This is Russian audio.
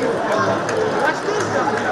Super